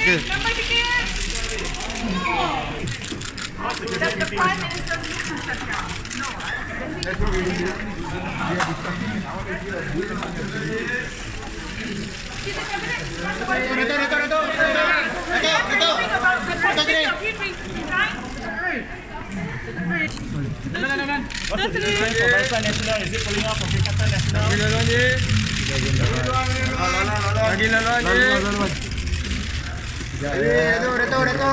Okay. What's the name? National. Is it pulling up of National? Lagi laluan je. Lagi laluan je. Lagi laluan je. Ya, ya. Eh, reto, reto.